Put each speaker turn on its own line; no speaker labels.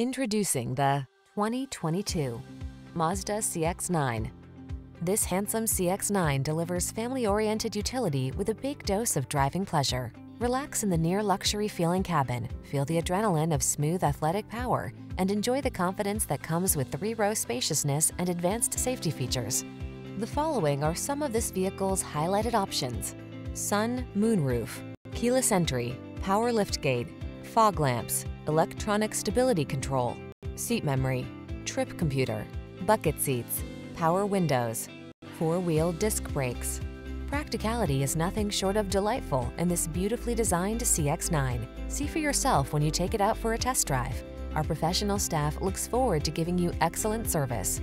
Introducing the 2022 Mazda CX-9. This handsome CX-9 delivers family-oriented utility with a big dose of driving pleasure. Relax in the near-luxury feeling cabin, feel the adrenaline of smooth athletic power, and enjoy the confidence that comes with three-row spaciousness and advanced safety features. The following are some of this vehicle's highlighted options. Sun moonroof, keyless entry, power liftgate, fog lamps, electronic stability control, seat memory, trip computer, bucket seats, power windows, four-wheel disc brakes. Practicality is nothing short of delightful in this beautifully designed CX-9. See for yourself when you take it out for a test drive. Our professional staff looks forward to giving you excellent service.